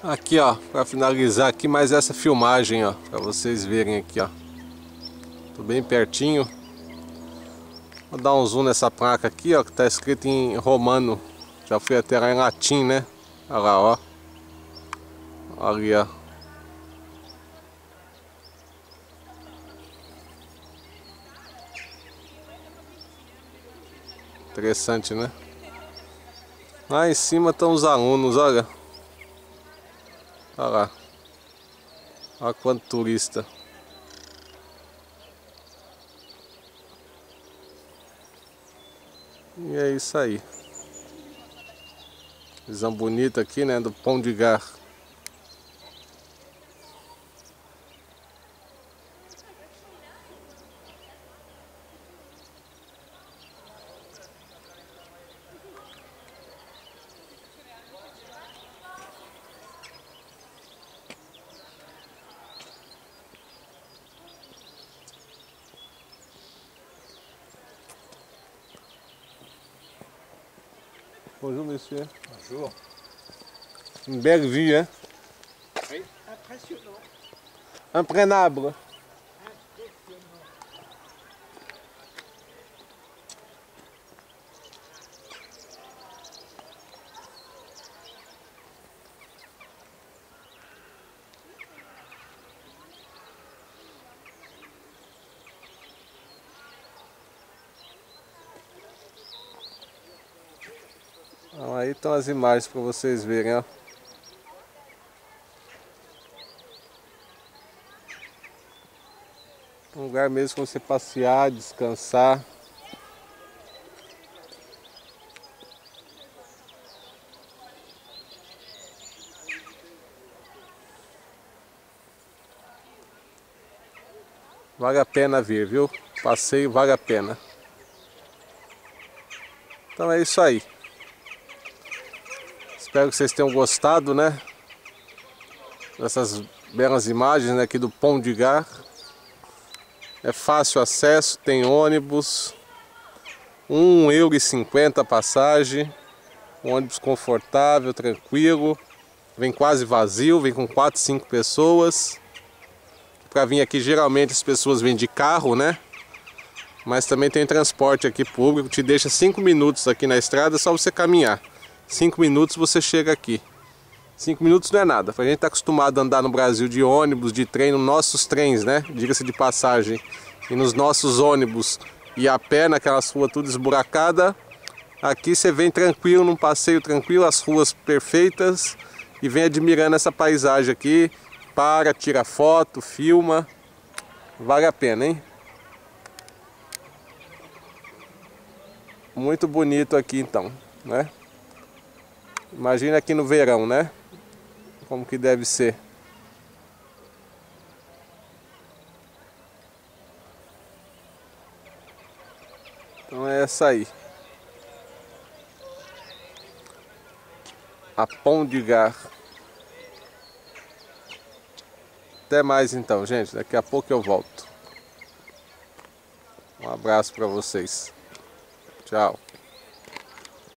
Aqui ó, para finalizar aqui mais essa filmagem ó, para vocês verem aqui ó. Tô bem pertinho. Vou dar um zoom nessa placa aqui ó, que tá escrito em romano. Já fui até lá em latim, né? Olha lá ó. Ali ó. Interessante, né? Lá em cima estão os alunos, olha. Olha lá. Olha quanto turista. E é isso aí. Visão bonita aqui, né? Do Pão de Gar. Bonjour monsieur. Bonjour. Une belle vue, hein? Oui. Impressionnant. Imprenable. Então, aí estão as imagens para vocês verem, ó. Um lugar mesmo para você passear, descansar. Vale a pena vir, viu? Passeio vale a pena. Então é isso aí. Espero que vocês tenham gostado, né? Dessas belas imagens né, aqui do Pão de Gar. É fácil acesso, tem ônibus. R$ 1,50 a passagem. Um ônibus confortável, tranquilo. Vem quase vazio, vem com 4, 5 pessoas. Para vir aqui geralmente as pessoas vêm de carro, né? Mas também tem transporte aqui público, te deixa 5 minutos aqui na estrada, só você caminhar. 5 minutos você chega aqui. 5 minutos não é nada. A gente está acostumado a andar no Brasil de ônibus, de trem, nos nossos trens, né? Diga-se de passagem. E nos nossos ônibus e a pé naquelas ruas tudo esburacada. Aqui você vem tranquilo, num passeio tranquilo, as ruas perfeitas e vem admirando essa paisagem aqui. Para, tira foto, filma. Vale a pena, hein? Muito bonito aqui então, né? Imagina aqui no verão, né? Como que deve ser. Então é essa aí. A Pão de Gar. Até mais então, gente. Daqui a pouco eu volto. Um abraço para vocês. Tchau.